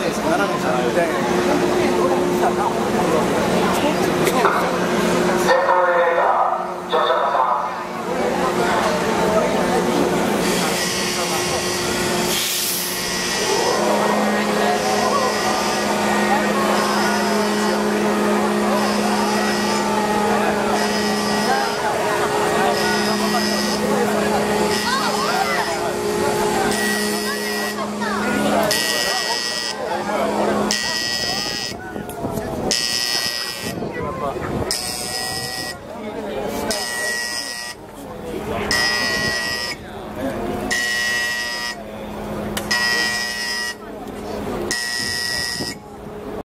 ですかならね machen.